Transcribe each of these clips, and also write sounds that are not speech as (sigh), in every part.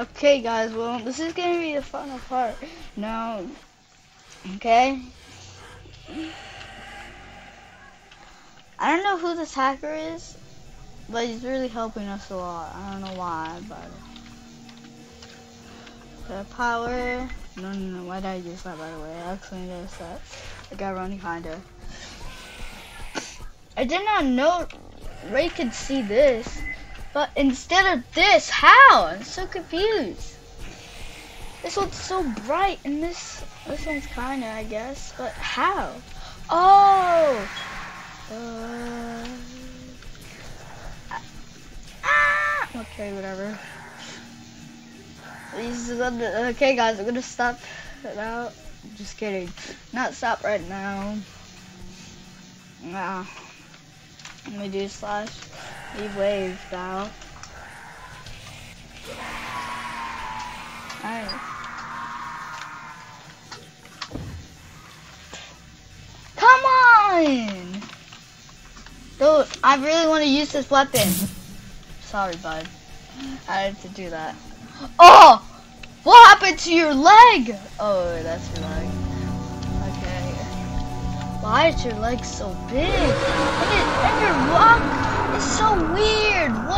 Okay, guys, well, this is gonna be the final part. Now, okay? I don't know who this hacker is, but he's really helping us a lot. I don't know why, but... The power... No, no, no, why did I use that, by the way? I actually noticed that. I got running kinda. I did not know Ray could see this. But instead of this, how? I'm so confused. This one's so bright and this this one's kinda, I guess, but how? Oh! Uh, ah! Okay, whatever. Okay, guys, I'm gonna stop it out. Just kidding. Not stop right now. Nah. Let me do slash. Leave waves, now. Alright. Come on! Dude, I really want to use this weapon. Sorry, bud. I had to do that. Oh! What happened to your leg? Oh, that's your leg. Okay. Why is your leg so big? And your rock.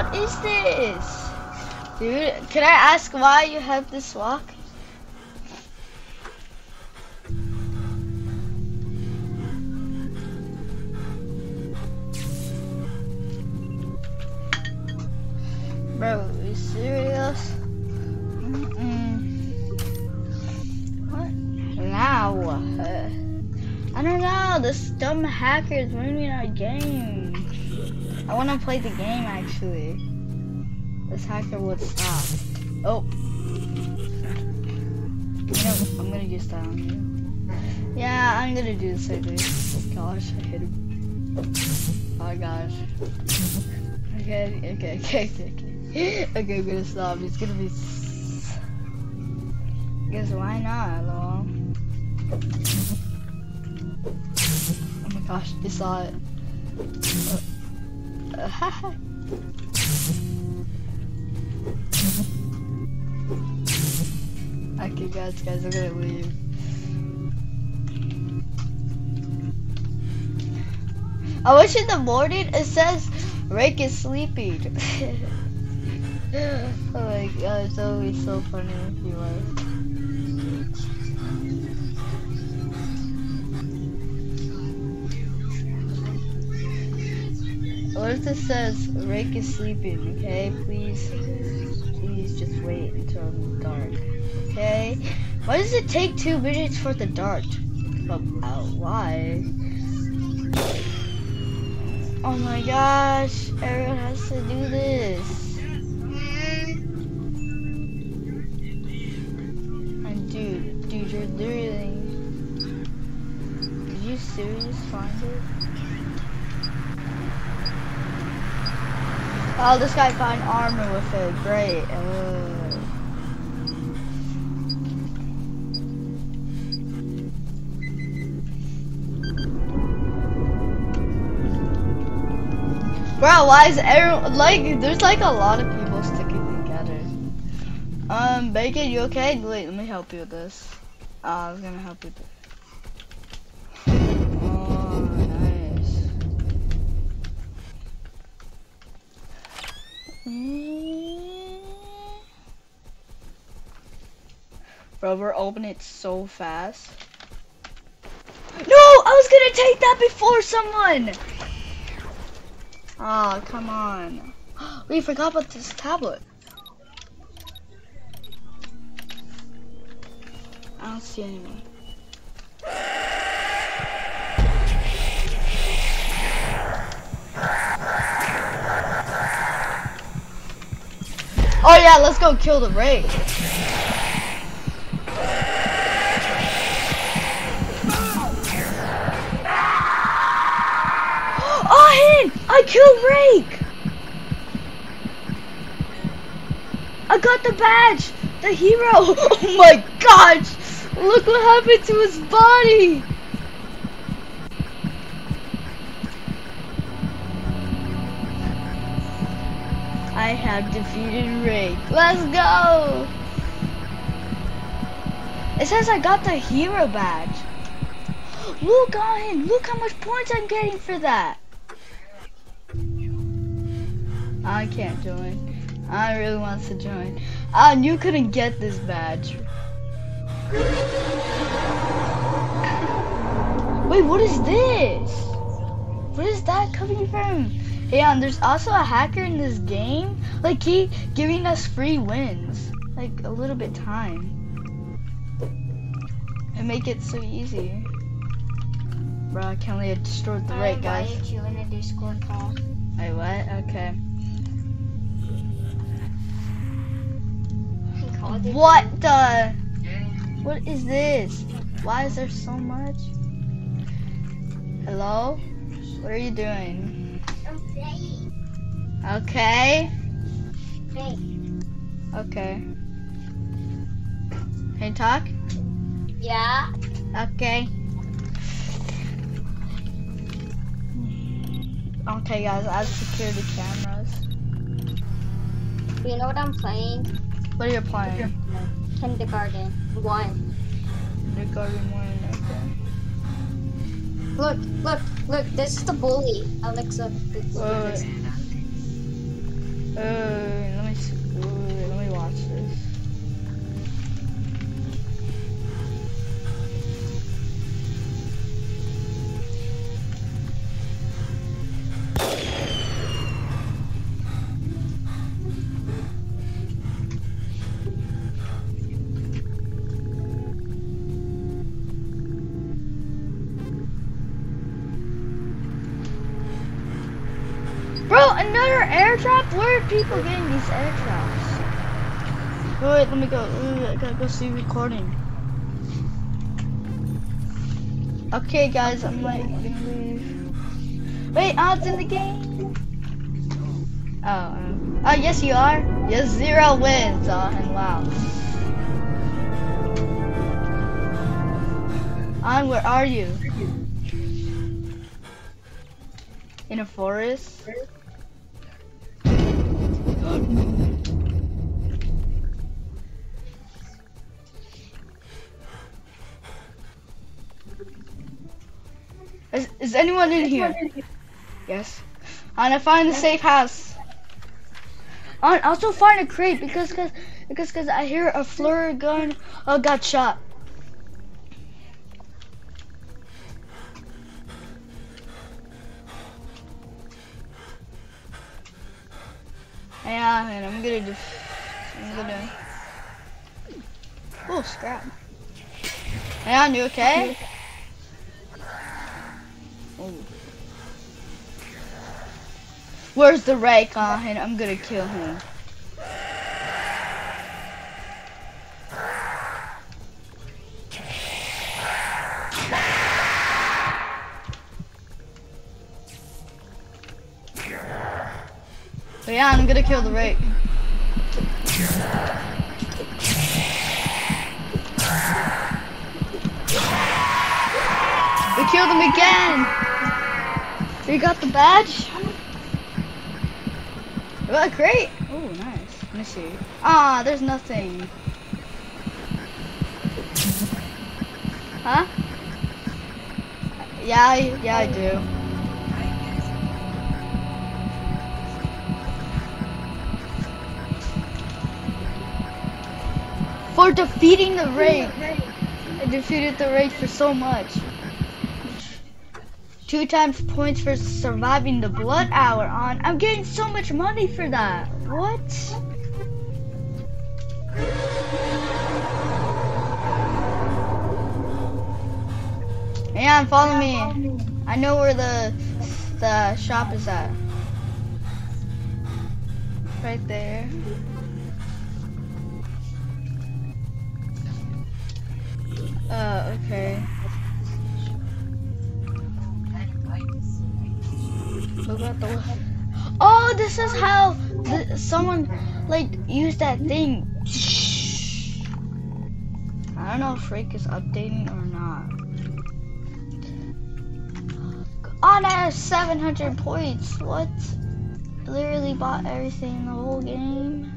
What is this? Dude, can I ask why you have this walk? Bro, are you serious? What? Now, uh, I don't know. This dumb hacker is ruining our game. I want to play the game actually. This hacker would stop. Oh. You know, I'm gonna use that on you. Yeah, I'm gonna do the same thing. Oh gosh, I hit him. Oh gosh. Okay, (laughs) okay, okay, okay. Okay, I'm gonna stop. It's gonna be. Because why not, lol? Oh my gosh, he saw it. Uh, uh, (laughs) okay, guys, guys, I'm gonna leave. I wish in the morning it says Rake is sleeping. (laughs) oh my god, that would be so funny if you were. This says Rake is sleeping, okay? Please, please just wait until dark, okay? Why does it take two minutes for the dark? But uh, why? Oh my gosh, everyone has to do this. And dude, dude, you're literally... Did you serious find it? Oh, this guy found armor with it. Great. Uh... Bro, why is everyone like? There's like a lot of people sticking together. Um, Bacon, you okay? Wait, let me help you with this. Uh, I was gonna help you. With oh, nice. Mm. Bro, we're opening it so fast. No, I was gonna take that before someone. Oh, come on. (gasps) We forgot about this tablet. I don't see anyone. Yeah, let's go kill the Rake. Oh, hit! I killed Rake! I got the badge! The hero! (laughs) Oh my gosh! Look what happened to his body! I have defeated Rake. Let's go! It says I got the hero badge. Look on him. Look how much points I'm getting for that. I can't join. I really wants to join. Ah, you couldn't get this badge. Wait, what is this? Where is that coming from? Yeah, and there's also a hacker in this game. Like, he giving us free wins. Like, a little bit time. And make it so easy. Bro, I can't believe I destroyed the right guys. I you in a Discord call. Wait, what? Okay. He called it. What the? What is this? Why is there so much? Hello? What are you doing? I'm playing. Okay. Hey. Okay. Can you talk? Yeah. Okay. Okay, guys, I've secured the cameras. You know what I'm playing? What are you playing? Kindergarten. One. The Garden One. Okay. Look, look, look. This is the bully. Alexa. Wait, wait. Uh, let another airdrop? Where are people getting these airdrops? Wait, wait, let me go. Wait, I gotta go see recording. Okay, guys, I'm like. Wait, odds in the game? Oh, uh, oh, yes, you are. Yes, zero wins. Oh, and wow. On, where are you? In a forest? Is, is anyone in here? Yes. And I find the safe house. And also find a crate because cause, because cause I hear a flare gun uh, got shot. Yeah, and I'm gonna do. I'm gonna. Oh, scrap. Yeah, you okay? Oh. Where's the rake on? I'm gonna kill him. But yeah, I'm gonna kill the rake. We killed him again! We got the badge? Well, great! Oh, nice. Let me see. Ah, there's nothing. Huh? Yeah, I, yeah, I do. For defeating the Rake. I defeated the Rake for so much. Two times points for surviving the blood hour on. I'm getting so much money for that. What? Yeah, follow me. I know where the the shop is at. Right there. Uh, okay. Oh, this is how someone like used that thing. I don't know if Freak is updating or not. Oh, that has 700 points. What? literally bought everything in the whole game.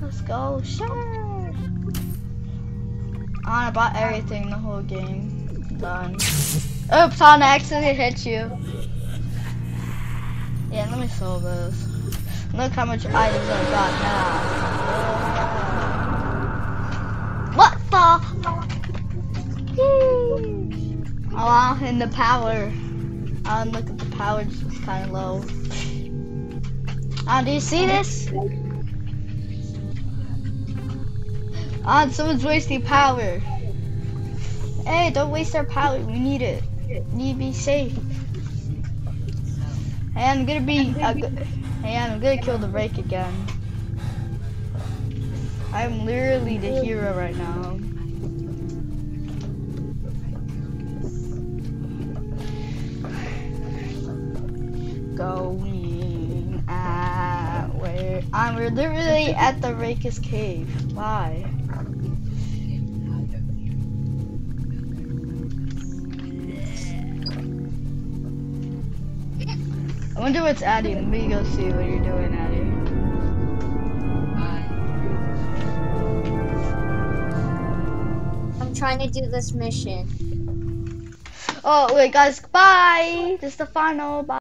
Let's go. Sure. I bought everything the whole game. Done. Oops, on accidentally hit you. Yeah, let me solve this. Look how much items I got now. What the? Oh, and the power. Um, look at the power, it's kind of low. Uh, do you see this? Ah, someone's wasting power. Hey, don't waste our power. We need it. We need to be safe. Hey, I'm gonna be. Uh, hey, I'm gonna kill the rake again. I'm literally the hero right now. Going at where I'm literally at the Rakus cave. Why? Wonder what's Addy. Let me go see what you're doing, Addy. I'm trying to do this mission. Oh, wait, guys, bye. This is the final. Bye.